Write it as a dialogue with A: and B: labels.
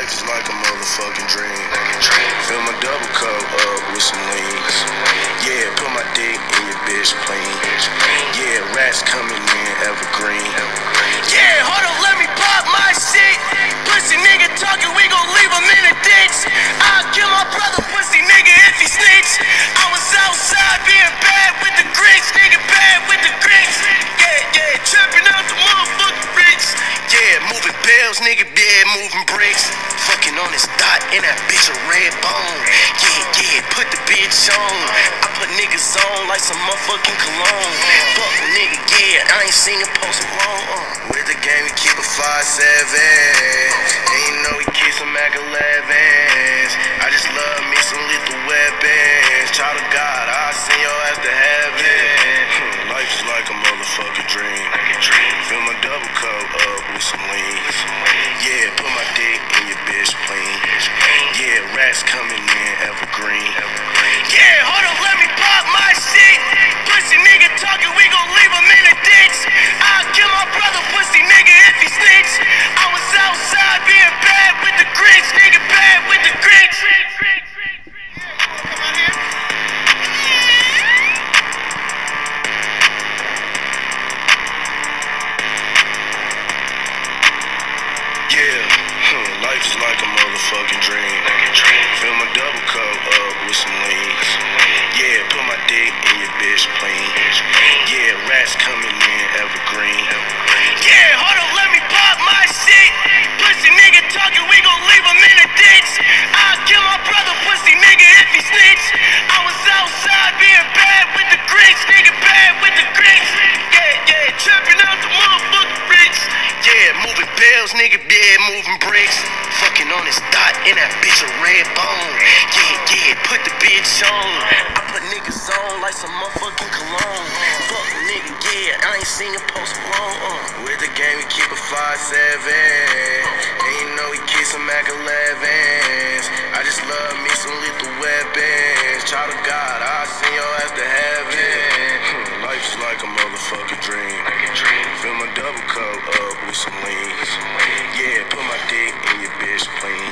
A: life is like a motherfucking dream. Fill my double cup up with some lean. Yeah, put my dick in your bitch plane. Yeah, rats coming Moving bells, nigga, yeah, moving bricks. Fucking on this dot in that bitch a red bone. Yeah, yeah, put the bitch on. I put niggas on like some motherfucking cologne. Fuck nigga, yeah, I ain't seen it post alone. Uh. With the game, we keep a 5-7. Yeah, life is like a motherfucking dream. Fill my double cup up with some lean. Bells, nigga, yeah, moving bricks. Fucking on this dot in that bitch a red bone. Yeah, yeah, put the bitch on. I put niggas on like some motherfucking cologne. Fuck nigga, yeah, I ain't seen a post alone. Uh. With the game, we keep a 5-7. some wings. Yeah, put my dick in your bitch, please.